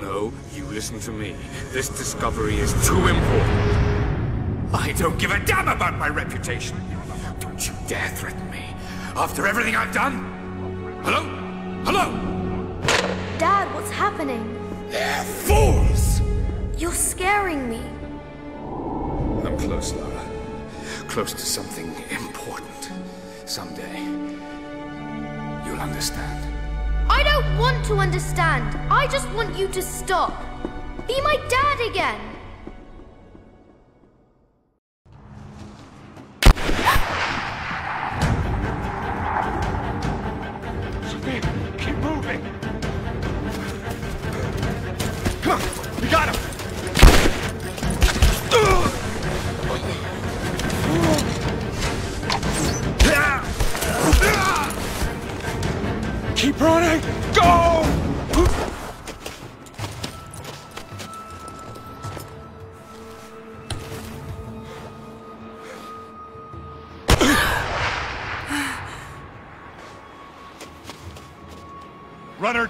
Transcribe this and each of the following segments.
No, you listen to me. This discovery is too important. I don't give a damn about my reputation. Don't you dare threaten me. After everything I've done? Hello? Hello? Dad, what's happening? They're fools! You're scaring me. I'm close, Lara. Close to something important. Someday, you'll understand. I don't want to understand. I just want you to stop. Be my dad again. Sophia, keep moving. Come on, we got him.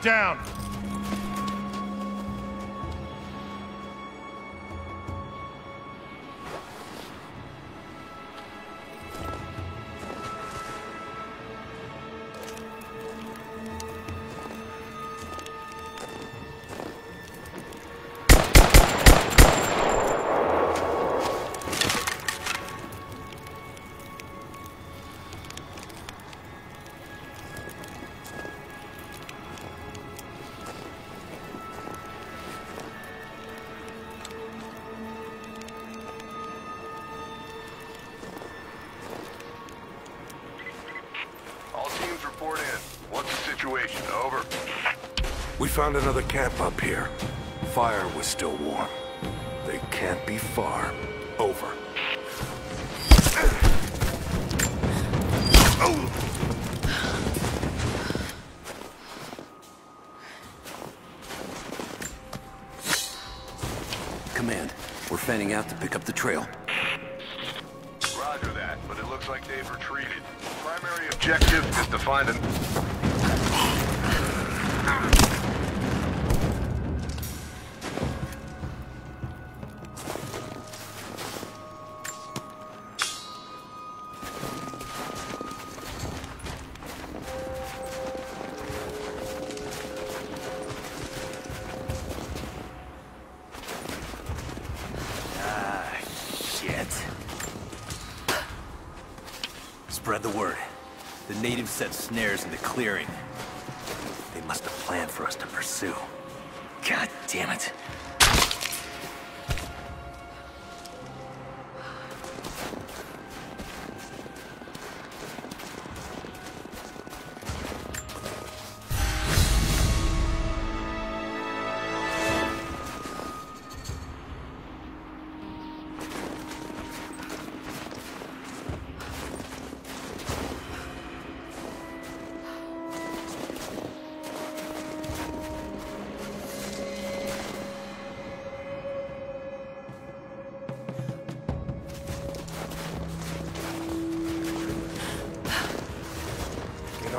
Down. Found another camp up here. Fire was still warm. They can't be far. Over. Command, we're fanning out to pick up the trail. Roger that, but it looks like they've retreated. Primary objective is to find an... shit. Spread the word. The natives set snares in the clearing. They must have planned for us to pursue. God damn it.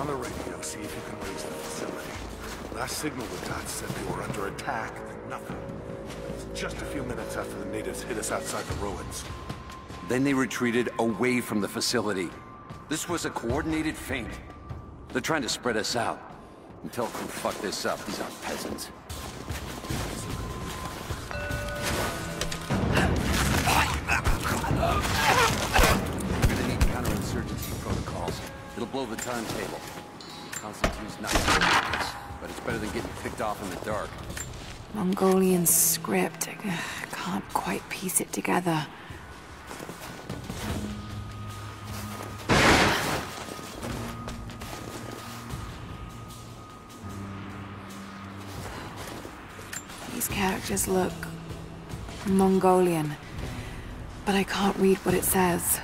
The radio, see if you can raise the facility. Last signal we got said they were under attack, then nothing. It was just a few minutes after the natives hit us outside the ruins. Then they retreated away from the facility. This was a coordinated feint. They're trying to spread us out. And tell fuck this up. These aren't peasants. We're gonna need counterinsurgency protocols. It'll blow the timetable. Konstantin's not but it's better than getting picked off in the dark. Mongolian script. I can't quite piece it together. These characters look Mongolian, but I can't read what it says.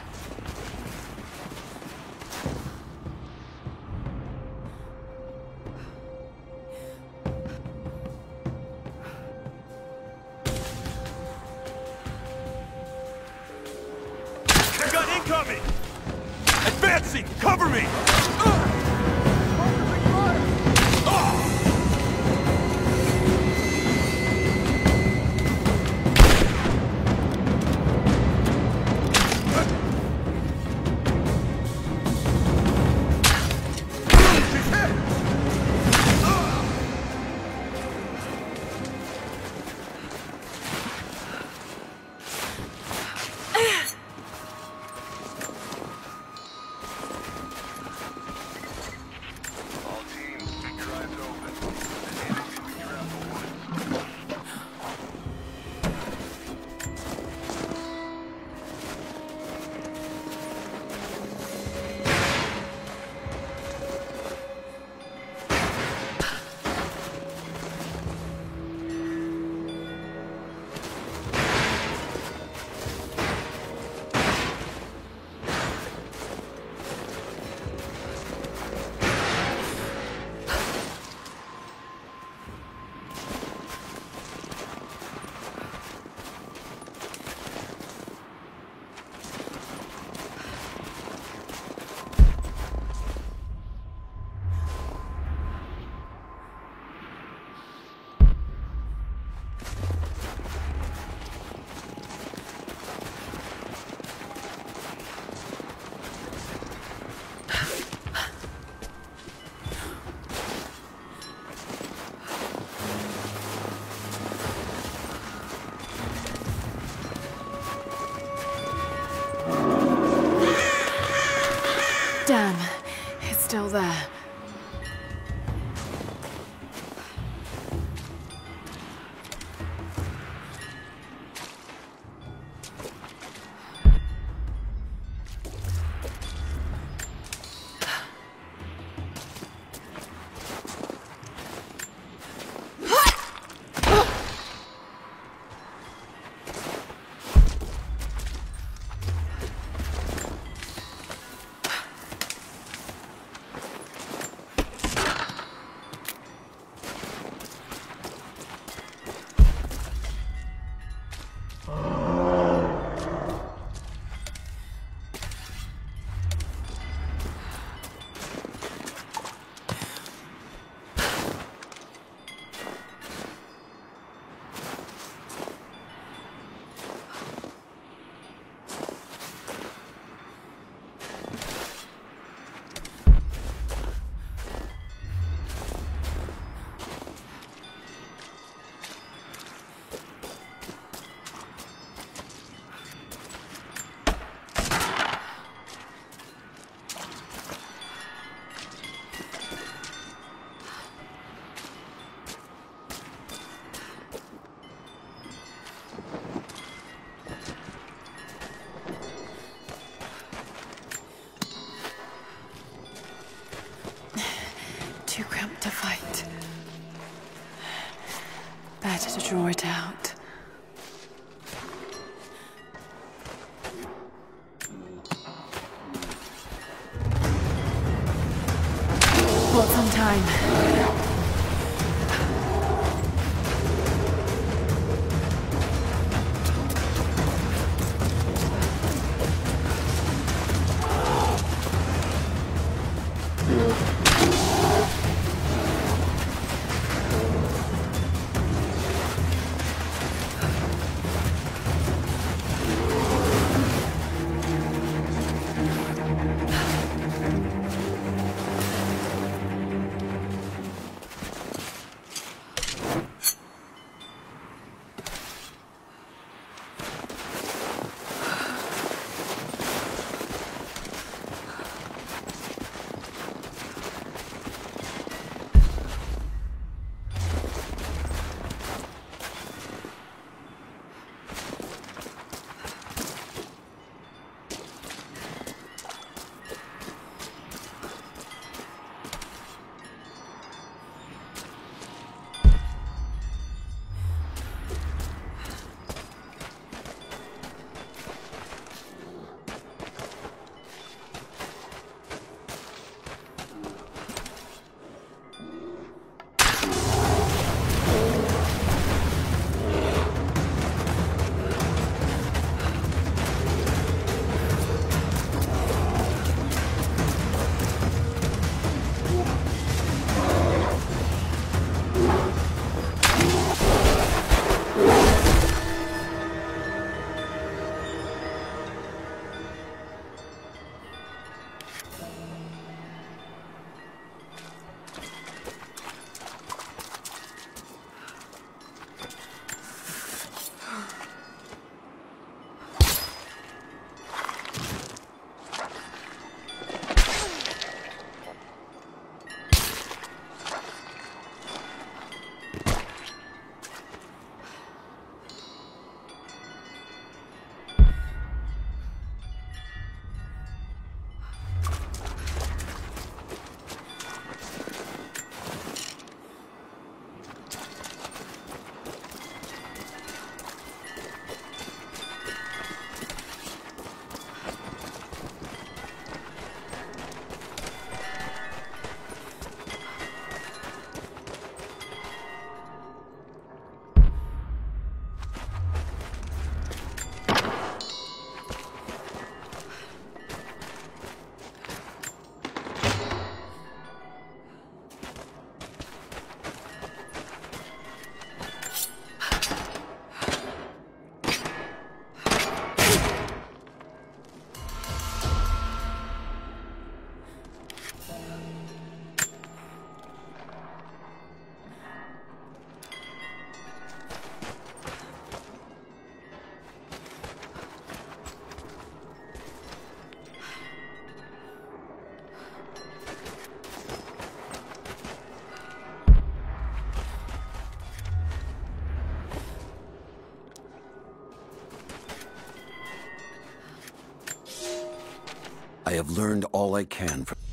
I have learned all I can from...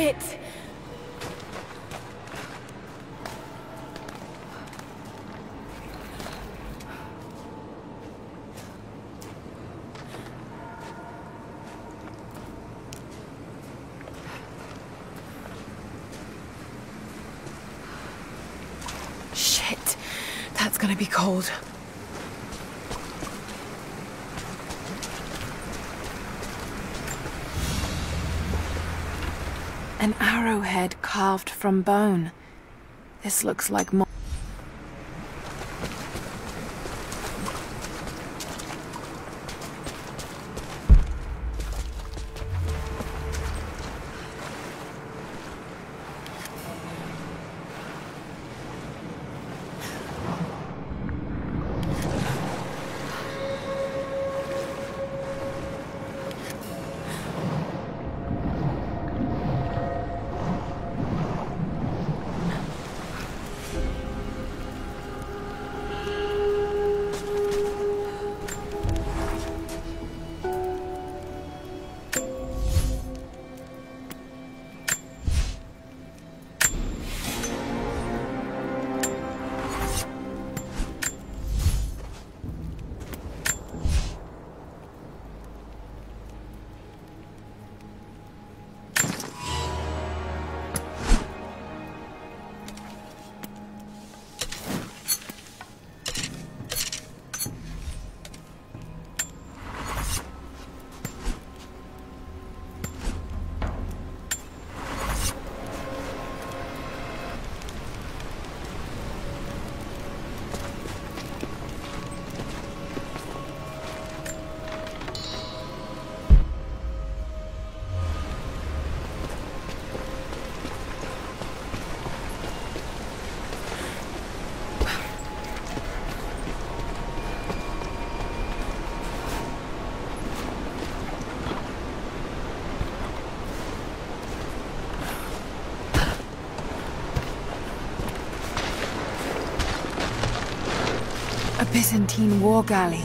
it! Shit. That's gonna be cold. An arrowhead carved from bone. This looks like more. Byzantine war galley.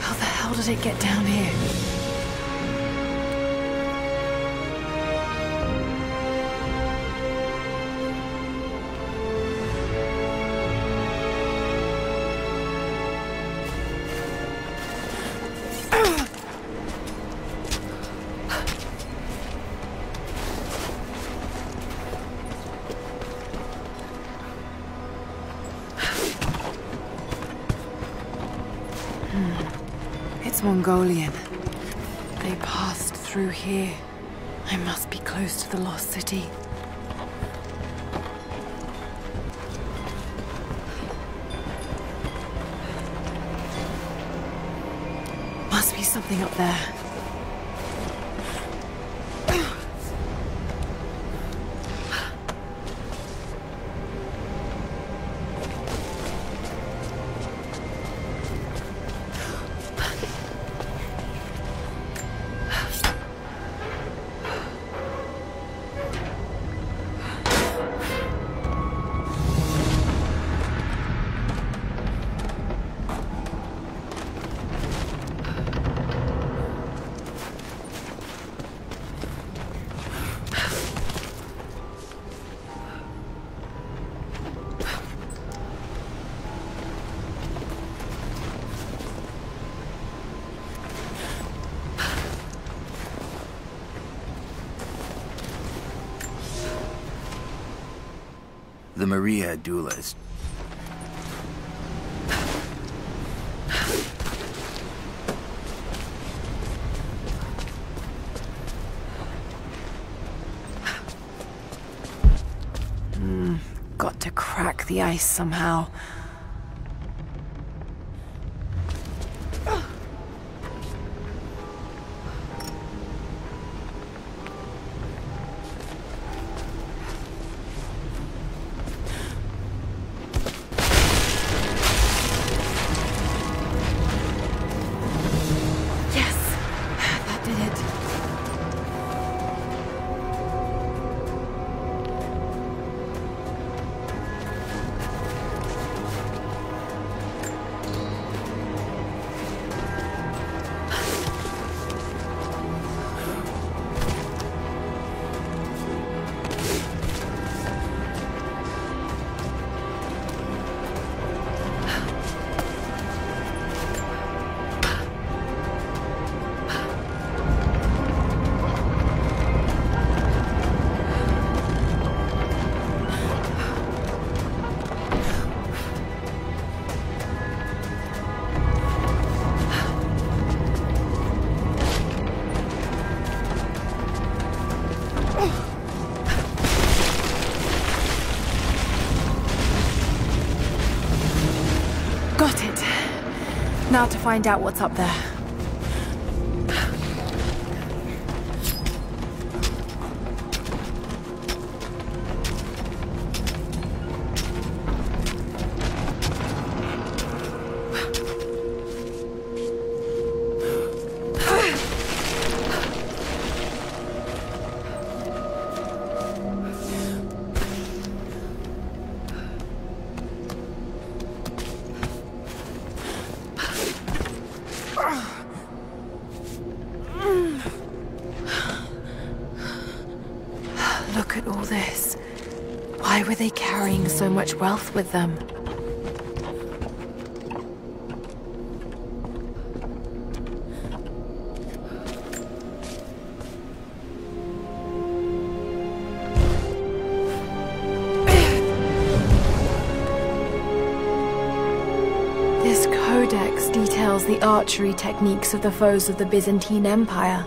How the hell did it get down here? Mongolian. They passed through here. I must be close to the lost city. Must be something up there. The Maria Doukas. Hmm, got to crack the ice somehow. Now to find out what's up there. Were they carrying so much wealth with them? This codex details the archery techniques of the foes of the Byzantine Empire.